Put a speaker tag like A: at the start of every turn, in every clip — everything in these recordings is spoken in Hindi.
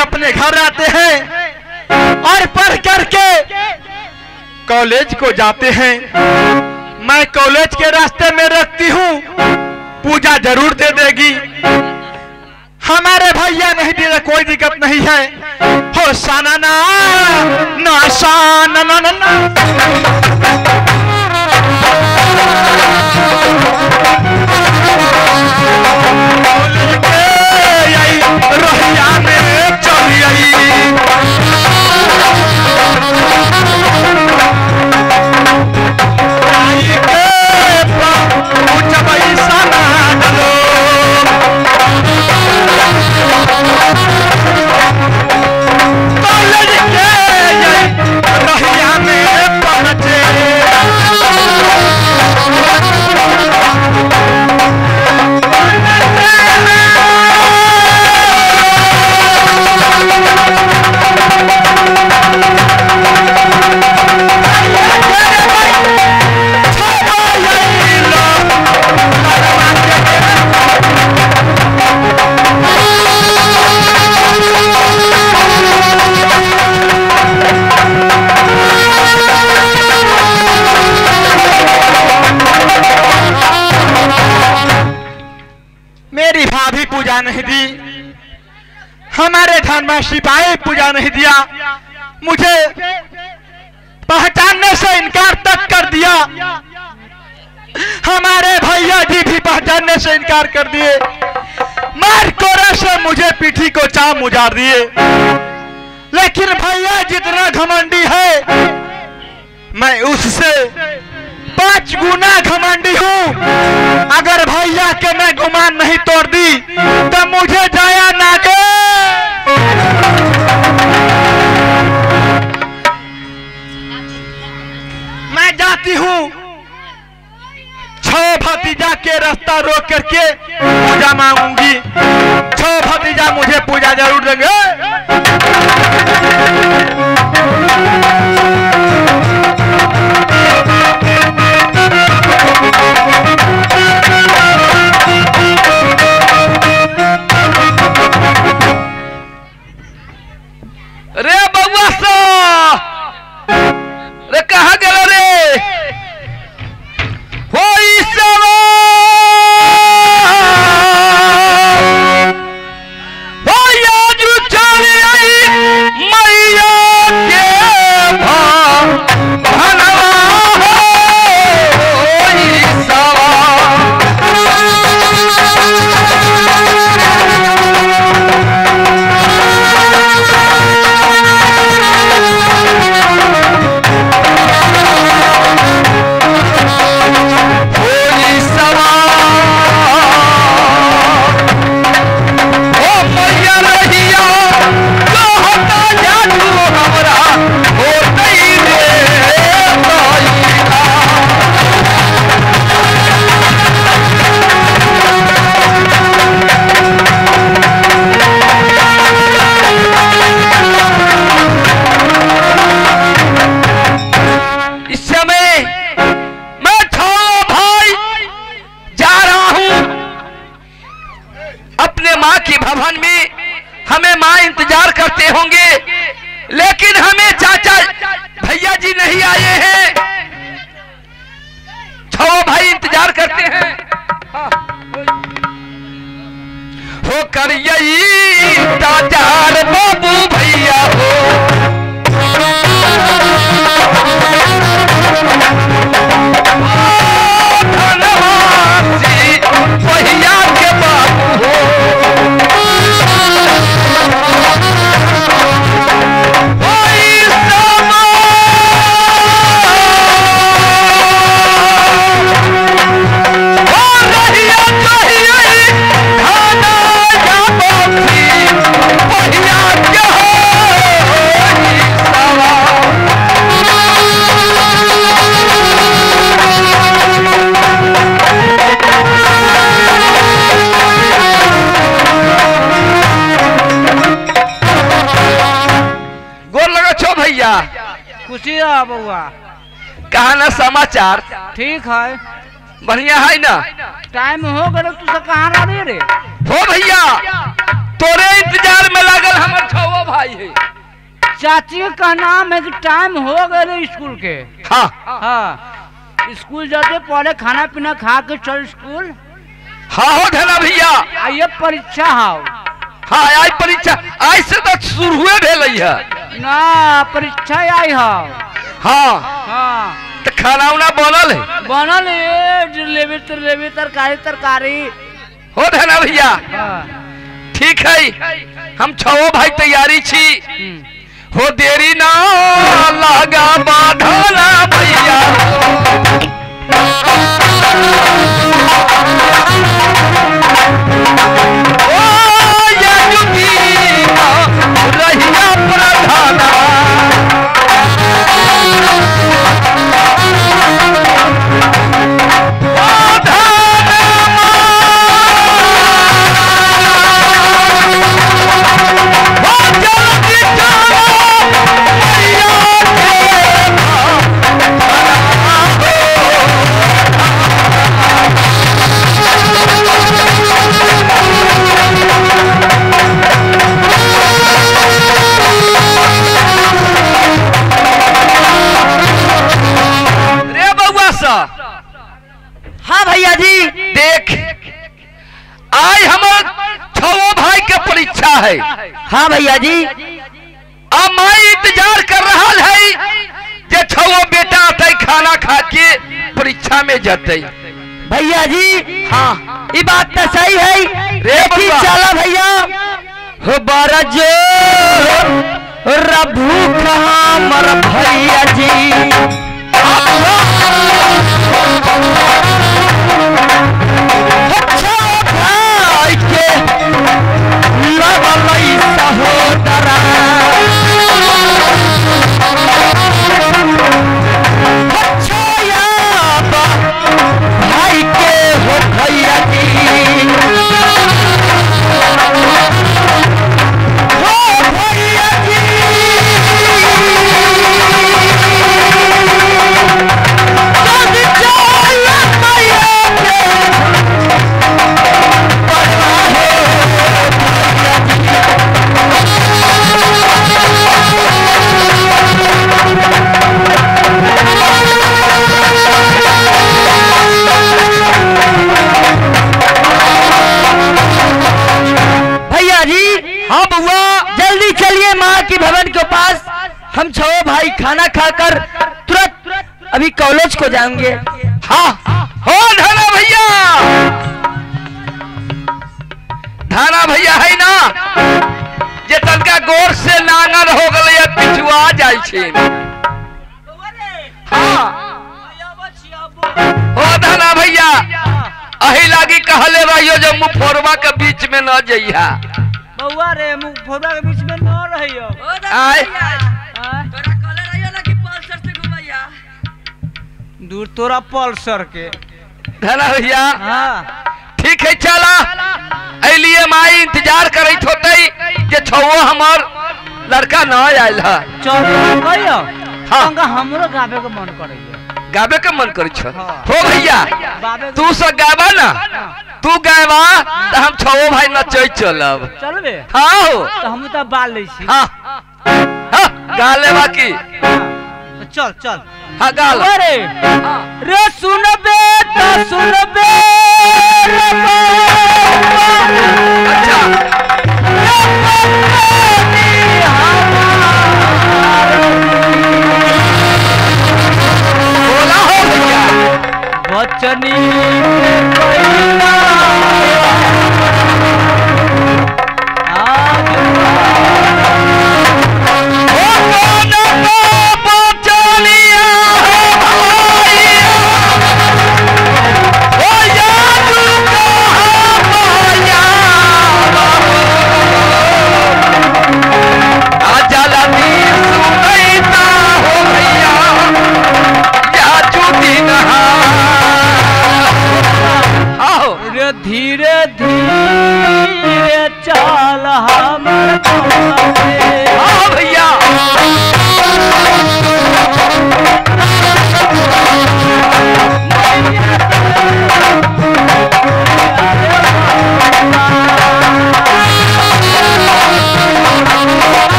A: अपने घर आते हैं और पढ़ करके कॉलेज को जाते हैं। मैं कॉलेज के रास्ते में रखती हूँ पूजा ज़रूर दे देगी। हमारे भैया नहीं दे कोई दिक्कत नहीं है। हो साना ना ना साना ना ना, ना। में सिपाही पूजा नहीं दिया। मुझे पहचानने से इनकार तक कर दिया। हमारे भैया जी भी पहचानने से इनकार कर दिए। मार कोरे से मुझे पीठी को चाम उजाड़ दिए। लेकिन भैया जितना घमंडी है, मैं उससे पाँच गुना घमंडी हूँ। अगर भैया के मैं गुमान नहीं तोड़ दी तो मुझे के रास्ता रोक करके पूजा मांगूँगी। छह भतीजा मुझे पूजा ज़रूर देंगे।
B: रहा
C: बउआ?
B: कहा ना समाचार।
C: ठीक है।
B: बढ़िया है ना?
C: टाइम हो गए तू सब कहाँ रही रे?
B: हो भैया तोरे इंतज़ार में लागल हमर छो भाई है।
C: चाची के कहना है कि टाइम हो गए स्कूल के।
B: हाँ।
C: हाँ। स्कूल जाते पहले खाना पीना खा के चल स्कूल।
B: हाँ हो धना भैया।
C: आइए परीक्षा हाउ
B: हाँ आज परीक्षा आज से तो शुरुए भेल है।
C: ना परीक्षा आई
B: हाँ
C: हाँ।
B: तो खाना उना बनल है?
C: बनल है जलेबी तलेबी तरकारी तरकारी।
B: हो धना भैया?
C: हाँ।
B: ठीक है। हम छो भाई तैयारी छी। हो देरी ना लगा बाधना भैया।
D: है।
B: हाँ
D: भैया जी
B: अब मैं इंतज़ार कर रहा है जे छो बेटा आते खाना खा के परीक्षा में जते
D: भैया जी
B: हाँ।
D: ये बात तो सही है। चला भैया। हो बारा जो रभू कहाँ मर भैया जी? को जाएँगे।
B: हाँ। हो धाना भैया। धाना भैया है ना? जे तनका गोर से नांगन हो गले या पिछुआ जाय छे। हाँ। हो धाना भैया। अही लागी कहले रहियो जो मुफोरवा के बीच में न जइहा।
C: बउआ रे फोड़ा के बीच में न रहियो।
B: आय।
C: दूर तोरा पल्सर के।
B: धाना भैया
C: हाँ।
B: ठीक है चला। अलिए माई इंतज़ार करत होते जे छुओ हमर लड़का न आयल है।
C: कहियो
B: हाँ।
C: हमरो गावे के मन करैया
B: गावे के मन करी छ।
C: हाँ।
B: हो भैया तू सब गावा ना। तू गावा तो हम छो भाई नचै चलब।
C: चलबे।
B: हाँ हो।
C: तो हम तो बाल लै छी।
B: हाँ। हाँ गा ले बाकी
C: चल चल।
B: हाँ गा ले
C: अरे रे सुनबे तो सुनबे रे बाबा।
B: अच्छा बोला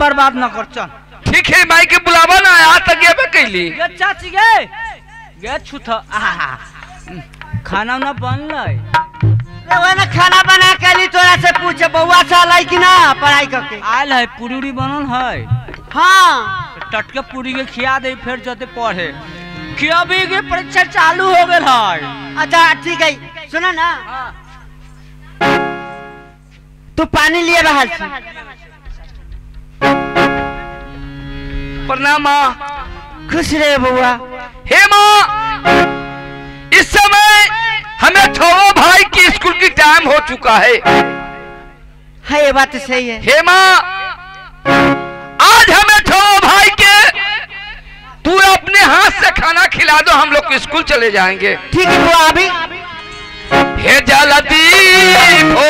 C: बर्बाद न कर चल।
B: ठीक है माई के बुलावा ना आया तक ये कैली
C: ये चाची गे ये छुथ खाना उना बन
E: रउआ ने खाना बना के ली तोरा से पूछे बउआ साल आई कि ना पढ़ाई करके?
C: आयल है पूरी उरी बनल है।
E: हाँ।
C: टटके पूरी के खिया दे फिर जते पढ़े। कि अभी के परीक्षा चालू हो गेल है।
E: अच्छा ठीक है सुना ना। तू पानी लिए बाहर
B: प्रणाम माँ
E: खुश रहे बुआ
B: हे माँ इस समय हमें छो भाई की स्कूल की टाइम हो चुका है।
E: हाँ ये बात तो सही है।
B: हे माँ आज हमें छो भाई के। तू अपने हाथ से खाना खिला दो हम लोग स्कूल चले जाएँगे।
E: ठीक है बुआ अभी।
B: हे जलदी हो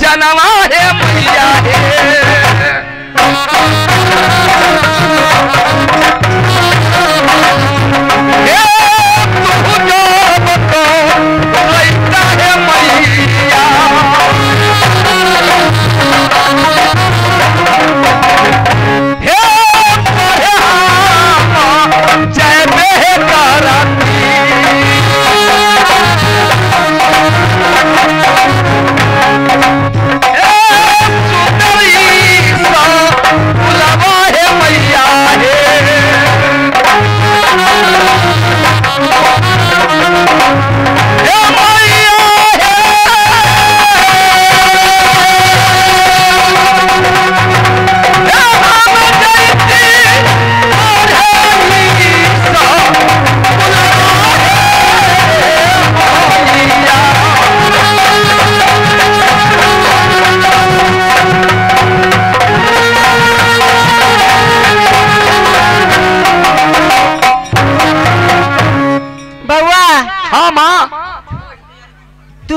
B: जनवा हे मैया हे हे।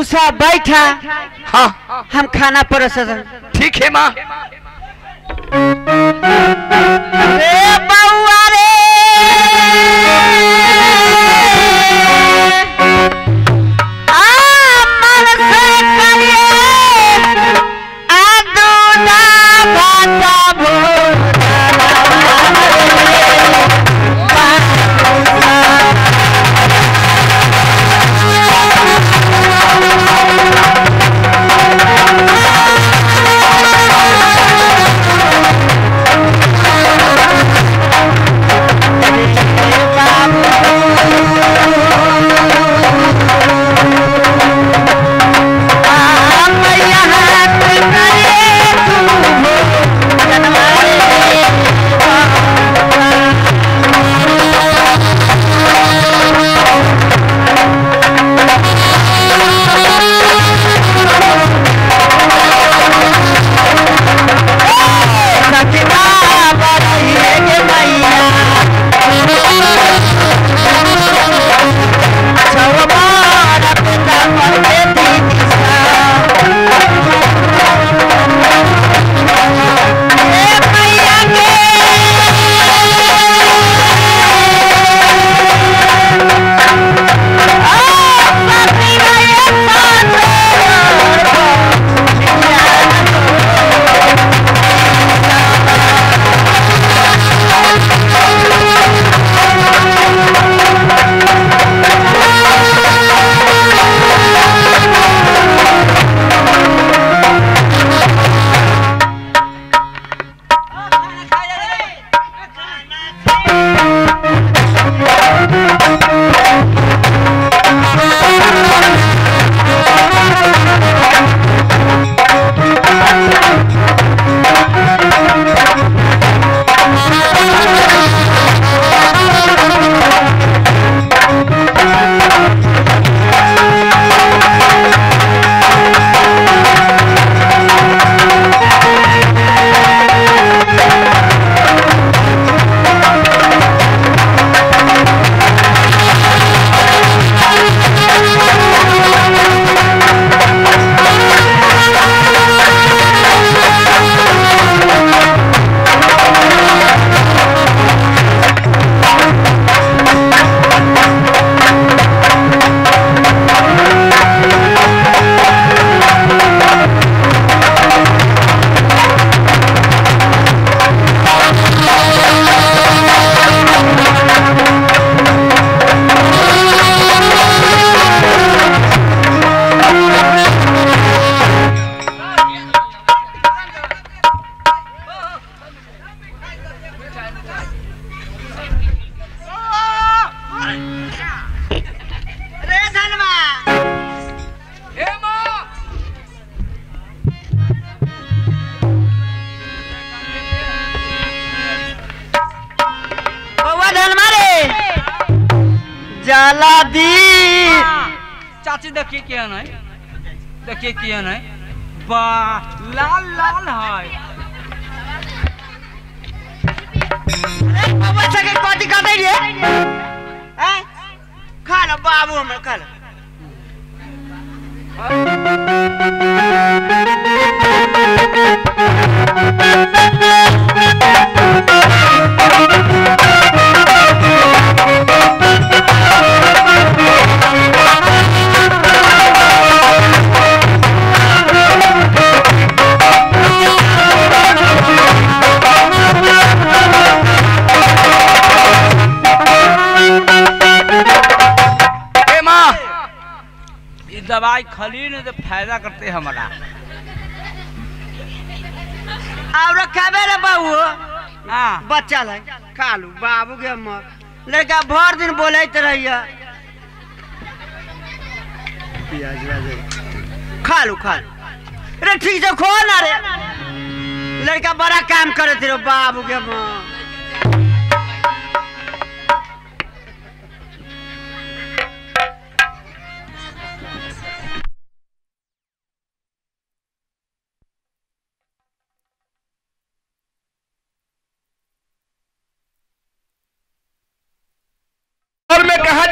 E: सब बैठा।
B: हाँ।
E: हम खाना परोसा
B: ठीक है माँ।
C: चाची देखिए क्या है देखिए क्या है वाह लाल लाल है
E: बउआ सके कथी कहते रे हैं खा लो बाबू हमर खा लो
C: दवाई ने तो फ़ायदा करते हमारा।
E: और खाबे रे बाबू
C: हाँ।
E: बच्चा है खा लू बाबू के हमर लड़का भर दिन बोलैत रहिया। खा लू खा लू रे ठीक से खो ना रे। लड़का बड़ा काम करत रे बाबू के हमर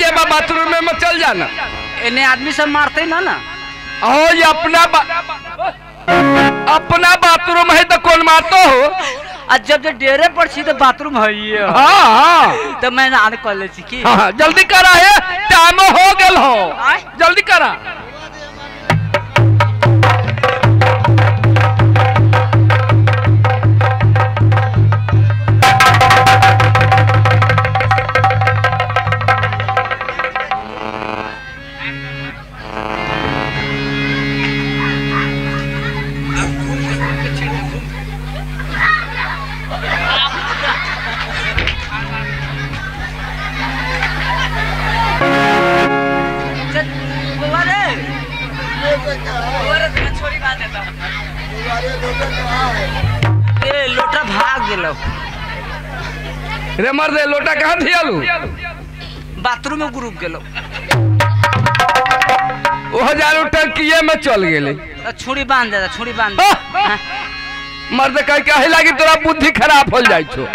B: मैं बा बाथरूम में मत चल जाना।
C: इन्हें आदमी सब मारते ना ना।
B: ओ ये अपना बा... अपना बाथरूम है तो कौन मारतो हो?
C: आज जब जब डेरे पर छी तो बाथरूम है ये
B: हाँ। हाँ
C: तो मैं आने कॉलेज की
B: हाँ, हाँ, जल्दी करा है टाइम हो गेल हो। जल्दी करा।
C: रे
B: मर दे लोटा कहाँ थियालू
C: बाथरूम में ग्रुप गेलो।
B: वो हज़ार टंकिए में चल गेले।
C: छुरी बाँध देता छुरी बाँध दे! हाँ।
B: मर्द कह कहे लागी तोरा बुद्धि खराब हो जाई छो?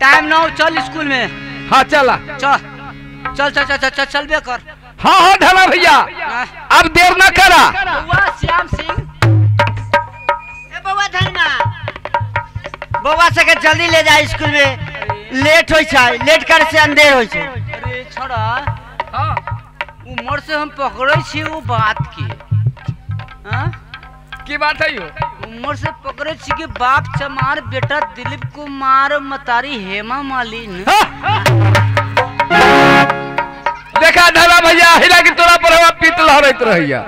C: टाइम ना हो चल स्कूल में।
B: हाँ चला।
C: चल। चल चल चल चल चल बे कर
B: हाँ हाँ ढला भैया।
C: हाँ।
B: अब देर न करा।
C: बुआ श्याम सिंह।
E: ए बउआ धन्ना बउआ सके जल्दी ले जा स्कूल में। लेट होई छै लेट करे से अंधेर होई छै।
C: अरे छोड़ा उम्र से हम पकड़े छी वो बात की। हाँ?
B: की बात है यो?
C: उम्र से पकड़े छी कि बाप चमार बेटा दिलीप कुमार मतारी हेमा मालिनी।
B: देखा ढला भैया हिला की तोरा पर हवा पीत लहरत रहिया।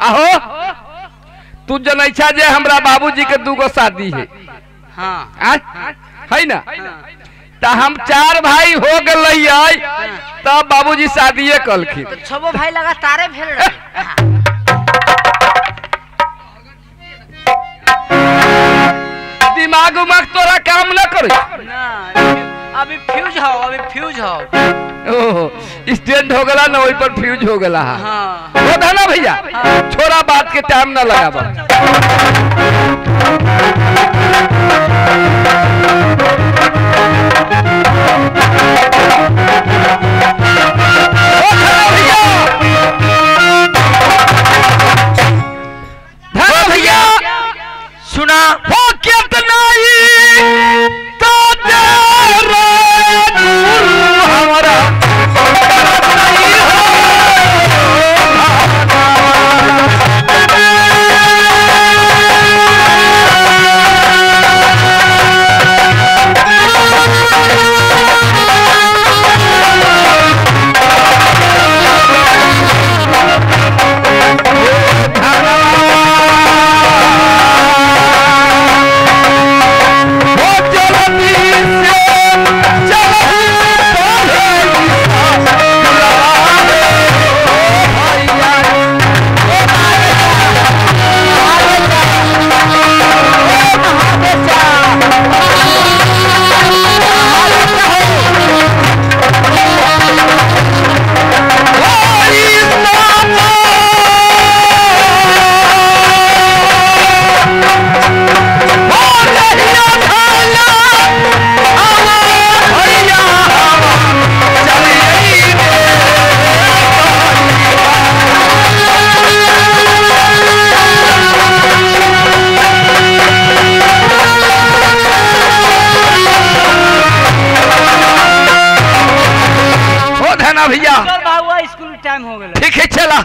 B: आहो तू जनैछा जे हमरा बाबूजी के दूगो शादी है।
C: हाँ
B: आ? है ना
C: हाँ।
B: त हम चार भाई हो गए तब बाबूजी शादिये कलखिन
C: तो छबो भाई लगातारे भेल रहे
B: दिमाग उमाग तोरा काम न करे
C: ना अभी फ्यूज हो अभी फ्यूज हो
B: स्टैंड हो गला ना वही पर फ्यूज हो गला। हाँ।
C: हो
B: था ना भैया?
C: हाँ।
B: छोरा बात के टाइम न लगाबा। ना भैया। भैया
D: सुना।
B: हो कितना ना भैया। स्कूल टाइम हो
F: गया। ठीक है चला।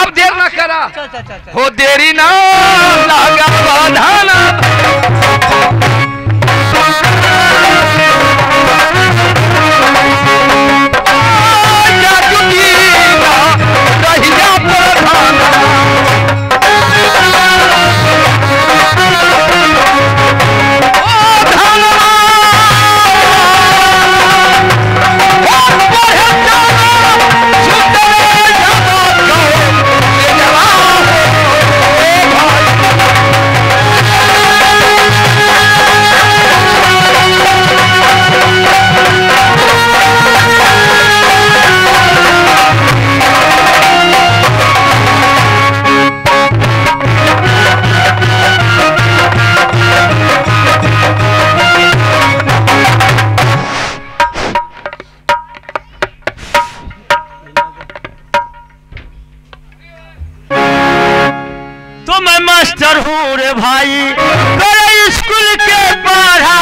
C: अब देर ना करा। हो
E: देरी ना लगा मेरे स्कूल के पढ़ाई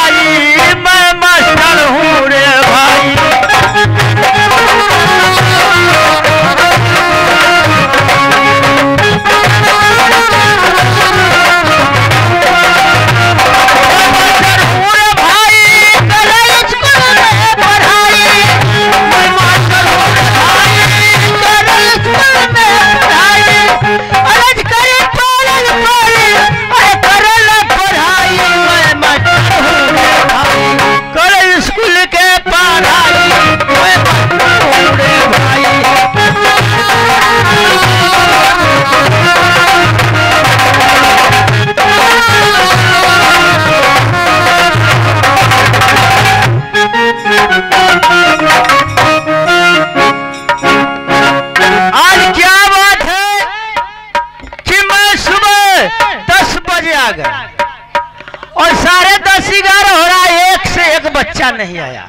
E: नहीं आया।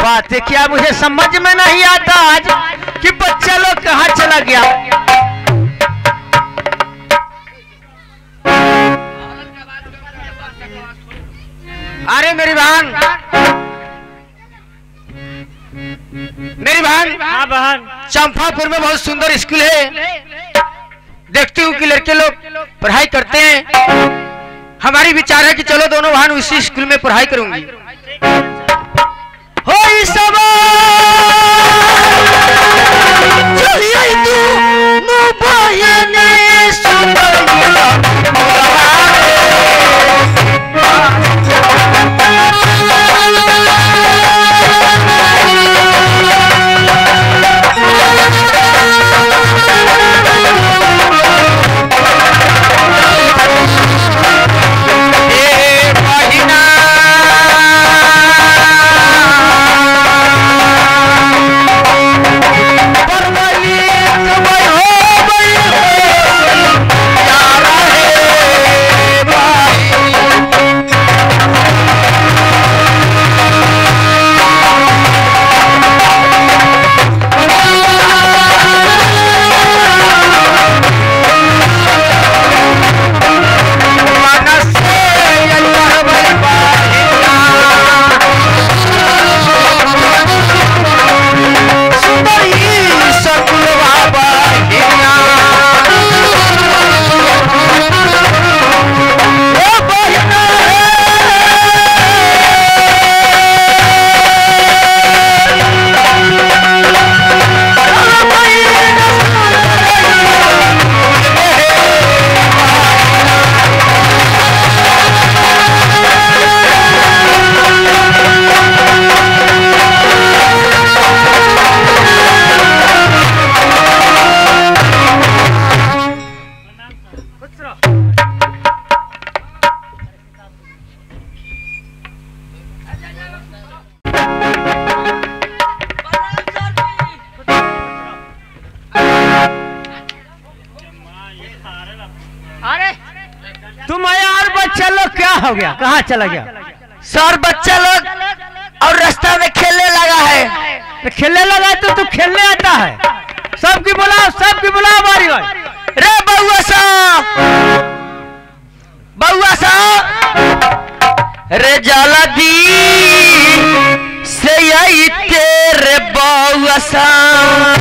E: बात क्या मुझे समझ में नहीं आता आज कि बच्चा लोग कहा चला गया। अरे मेरी बहन। मेरी बहन। हाँ बहन। चंपापुर में बहुत सुंदर स्कूल है। देखती हूँ कि लड़के लोग पढ़ाई करते हैं। हमारी विचार है कि चलो दोनों बहन उसी स्कूल में पढ़ाई करूँगी। हो इस चलिए तुम यार बच्चा लोग क्या हो गया? कहाँ चला गया? सर बच्चा लोग और रास्ता में खेलने लगा है। तो खेलने लगा है तो तू खेलने आता है। सबकी बुलाओ सबकी बुलाओ बारी बारी। रे बउआ साहब बउआ साहब, रे जाला दी से आई तेरे बउआ साहब।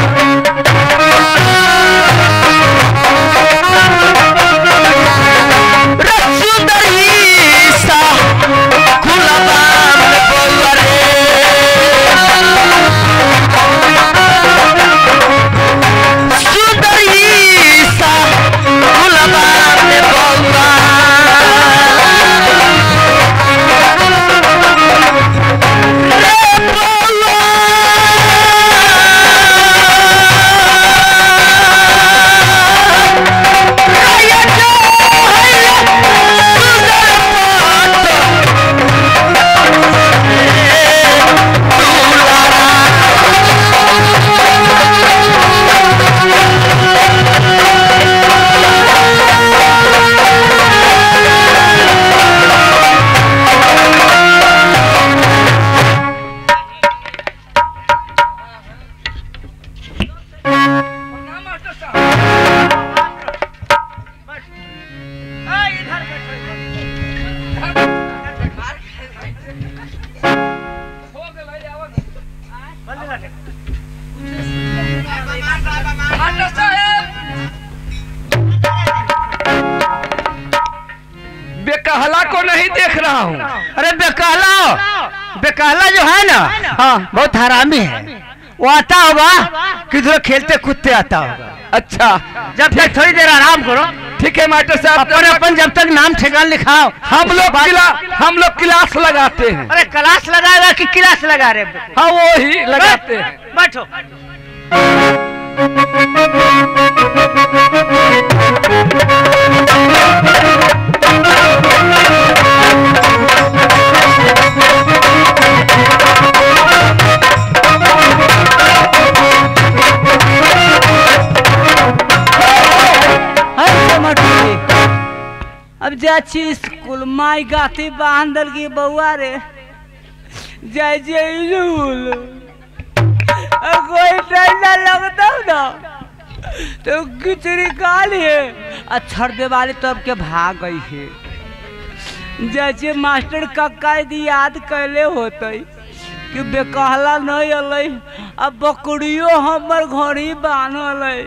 E: बहुत हरामी है। वो आता होगा किधर खेलते कूदते आता होगा
B: अच्छा
E: जब तक थोड़ी देर आराम करो।
B: ठीक है मास्टर साहब
E: अपन अपन जब तक नाम ठेकान लिखाओ।
B: हम लोग किला हम लोग क्लास लगाते हैं।
E: अरे क्लास लगाएगा कि क्लास लगा रहे
B: हाँ? वो ही लगाते हैं।
E: बैठो।
C: अब जा स्कूल, माई गाती बांधल की बउआ रे। जय जय झूल कोई लगता ना तो छड़ देवाली तो के भाग गई है। जैसे मास्टर कक्का यदि याद कैले होते, कि बेकहला नहीं अलै अब बकरियो हमर घड़ी बान्हल। है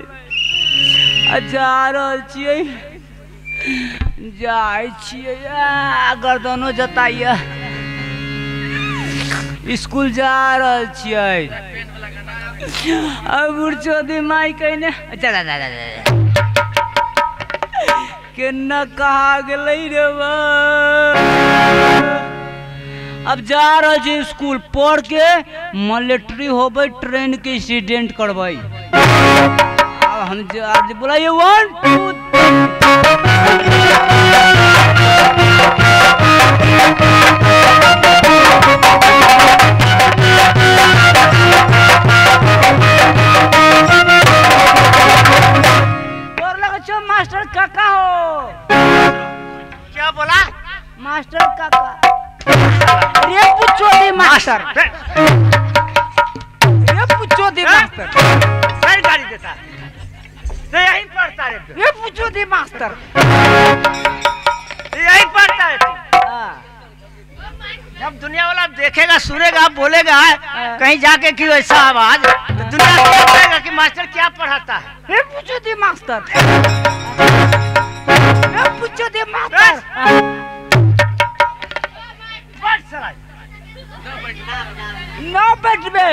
C: आ, जा रहल छियै। छियै। गर्दनो जताइए। स्कूल जा रहल छियै। अब उर्चोदी माई कहने केना कहा गेलै रे अब जा रहल छी स्कूल पढ़ के, मिलिट्री होबै, ट्रेन के एक्सीडेंट करबै। हम जा बोलाइए वन टू मास्टर रे पूछो दे मास्टर
E: सही गाड़ी देता है। तो यही पढ़ता है।
C: रे पूछो दे मास्टर
E: यही पढ़ता है। जब दुनिया वाला देखेगा सुनेगा बोलेगा कहीं जाके कि ऐसा आवाज़? तो दुनिया क्या कहेगा कि मास्टर क्या पढ़ाता है।
C: रे पूछो दे मास्टर रे पूछो दे मास्टर
E: बढ़ साला।
C: नौ बेट में।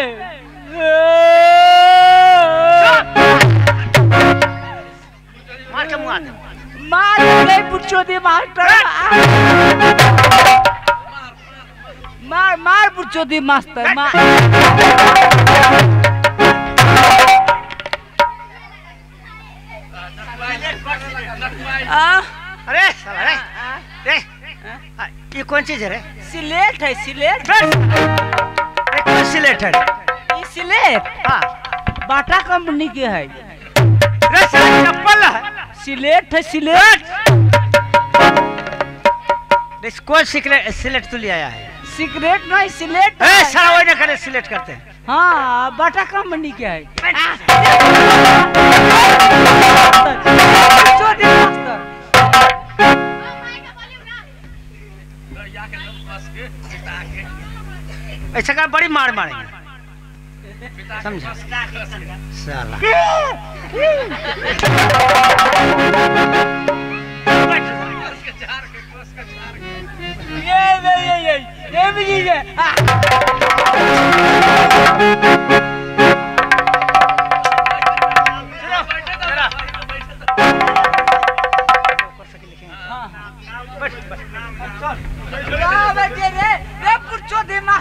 E: मार
C: रे पूछो दे मास्टर मार मार पूछो दे मास्टर मार।
E: अरे साला रे रे हाँ, ये कौन चीज़ है रे?
C: सिलेट है सिलेट।
E: कौन सिलेट है।
C: ये सिलेट?
E: हाँ।
C: बाटा कंपनी के है।
E: चप्पल है।
C: सिलेट है सिलेट।
E: रे कौन सिलेट सिलेट तू ले आया है?
C: सिगरेट नहीं सिलेट
E: ए
C: है।
E: साला वही ना करे सिलेट करते हैं।
C: हाँ बाटा कंपनी के है।
E: ऐसा कर बड़ी मार मारेंगे समझा। साला।
C: ये ये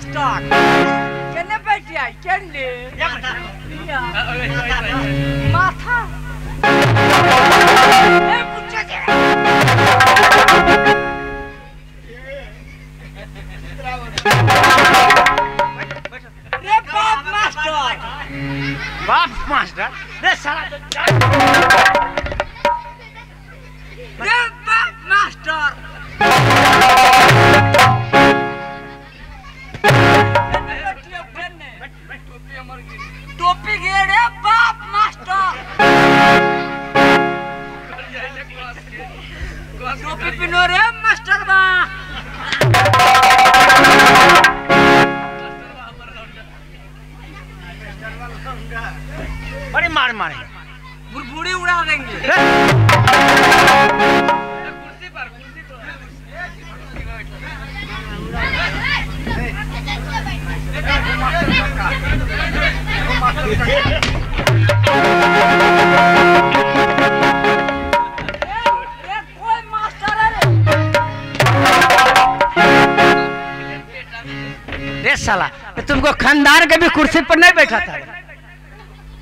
C: पुछो दे मास्टर केने बैठे आई केने माथा ए पुछो दे रे बाप मास्टर
E: साला तो तुमको खानदान कभी कुर्सी पर नहीं बैठा था?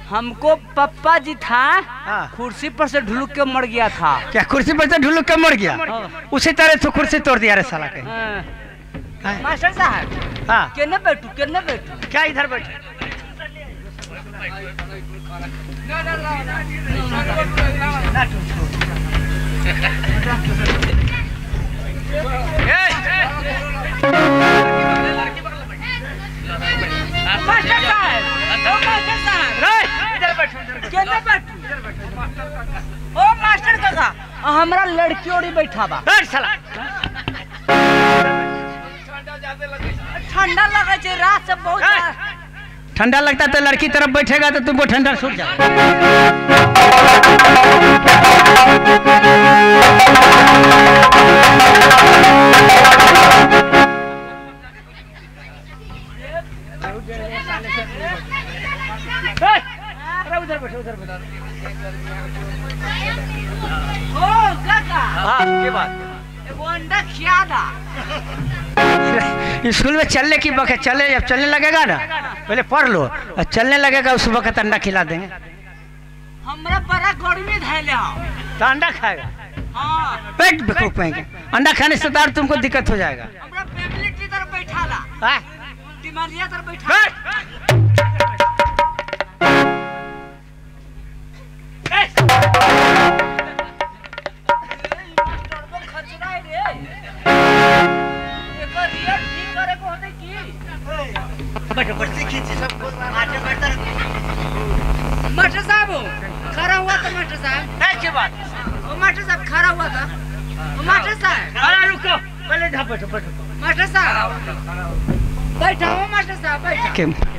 C: हमको पप्पा जी था
E: हाँ।
C: कुर्सी पर से ढुलुक के मर गया था।
E: क्या कुर्सी पर से ढुलुक के मर गया?
C: हाँ।
E: उसी तरह से कुर्सी तोड़ दिया रे साला के
C: हाँ। मास्टर साहब
E: हाँ।
C: केने बैठू केने बैठू?
E: क्या इधर बैठू?
C: हमरा लड़की ओरी बैठा बा ठंडा लगे रात से बहुत!
E: ठंडा लगता तो लड़की तरफ़ बैठेगा तो तुमको ठंडा छूट
C: ओ काका
E: हाँ ये बात।
C: एगो अंडा खिया दा
E: स्कूल में चलने की वक्त चले जब चलने लगेगा ना? पहले पढ़ लो। और चलने लगेगा उस वक्त अंडा खिला देंगे।
C: हमरा बड़ा गर्मी धैले
E: तो अंडा खाएगा।
C: हाँ।
E: पेट बेकूफ पाएँगे। अंडा खाने से तो और तुमको दिक्कत हो जाएगा।
C: हमरा फैमिली की तरफ़ बैठा ला? तरफ़ बैठा। ला। साहब